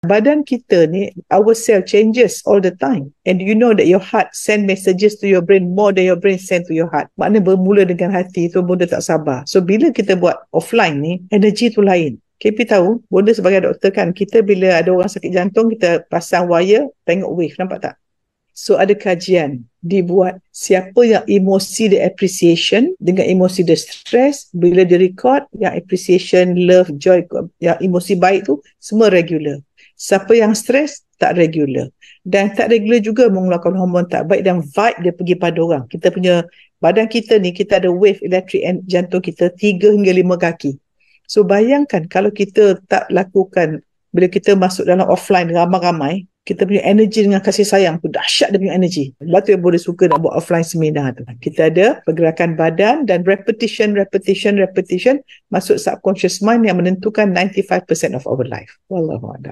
Badan kita ni, our cell changes all the time. And you know that your heart send messages to your brain more than your brain send to your heart. Maknanya bermula dengan hati tu benda tak sabar. So bila kita buat offline ni, energy tu lain. KP tahu, benda sebagai doktor kan, kita bila ada orang sakit jantung, kita pasang wire, tengok wave, nampak tak? So ada kajian dibuat siapa yang emosi dia appreciation dengan emosi dia stress bila dia record yang appreciation, love, joy, yang emosi baik tu semua regular. Siapa yang stres tak regular. Dan tak regular juga mengeluarkan hormon tak baik dan vibe dia pergi pada orang. Kita punya badan kita ni kita ada wave elektrik jantung kita 3 hingga 5 kaki. So bayangkan kalau kita tak lakukan bila kita masuk dalam offline ramai-ramai kita punya energi dengan kasih sayang tu dahsyat dia punya energi. Lepas tu yang boleh suka nak buat offline seminar tu. Kita ada pergerakan badan dan repetition, repetition, repetition masuk subconscious mind yang menentukan 95% of our life. Wallahualam.